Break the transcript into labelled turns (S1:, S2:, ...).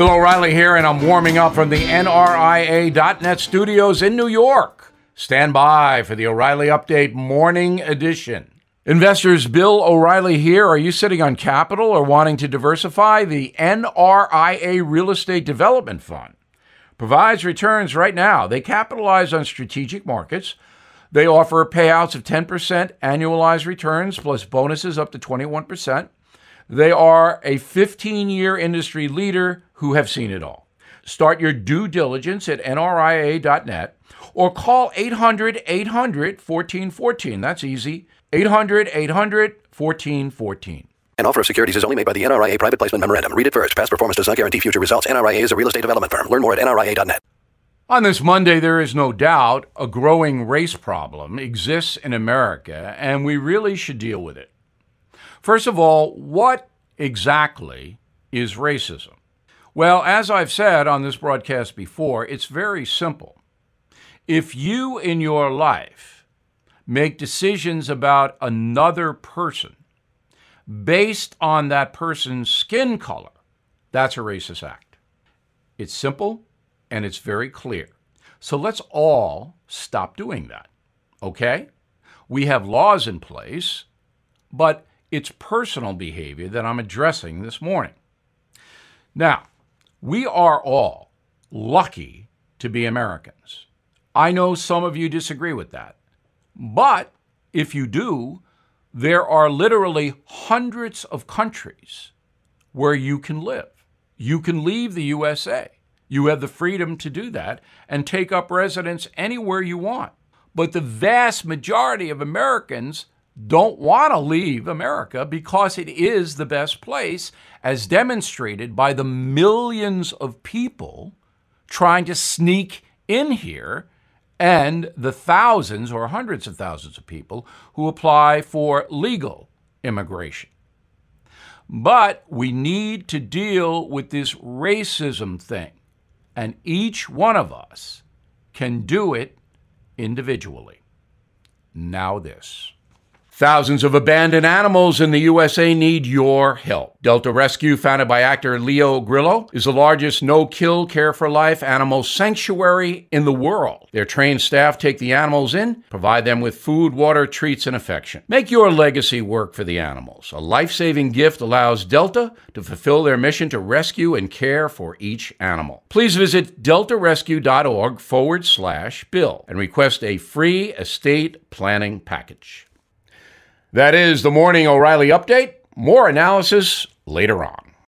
S1: Bill O'Reilly here, and I'm warming up from the NRIA.net studios in New York. Stand by for the O'Reilly Update Morning Edition. Investors, Bill O'Reilly here. Are you sitting on capital or wanting to diversify? The NRIA Real Estate Development Fund provides returns right now. They capitalize on strategic markets. They offer payouts of 10% annualized returns plus bonuses up to 21%. They are a 15 year industry leader who have seen it all. Start your due diligence at nria.net or call 800 800 1414. That's easy. 800 800 1414.
S2: An offer of securities is only made by the NRIA Private Placement Memorandum. Read it first. Past performance does not guarantee future results. NRIA is a real estate development firm. Learn more at nria.net.
S1: On this Monday, there is no doubt a growing race problem exists in America, and we really should deal with it. First of all, what exactly is racism? Well, as I've said on this broadcast before, it's very simple. If you in your life make decisions about another person based on that person's skin color, that's a racist act. It's simple and it's very clear. So let's all stop doing that, okay? We have laws in place, but it's personal behavior that I'm addressing this morning. Now, we are all lucky to be Americans. I know some of you disagree with that. But if you do, there are literally hundreds of countries where you can live. You can leave the USA. You have the freedom to do that and take up residence anywhere you want. But the vast majority of Americans don't want to leave America because it is the best place, as demonstrated by the millions of people trying to sneak in here and the thousands or hundreds of thousands of people who apply for legal immigration. But we need to deal with this racism thing, and each one of us can do it individually. Now, this. Thousands of abandoned animals in the USA need your help. Delta Rescue, founded by actor Leo Grillo, is the largest no kill, care for life animal sanctuary in the world. Their trained staff take the animals in, provide them with food, water, treats, and affection. Make your legacy work for the animals. A life saving gift allows Delta to fulfill their mission to rescue and care for each animal. Please visit deltarescue.org forward slash bill and request a free estate planning package. That is the Morning O'Reilly Update. More analysis later on.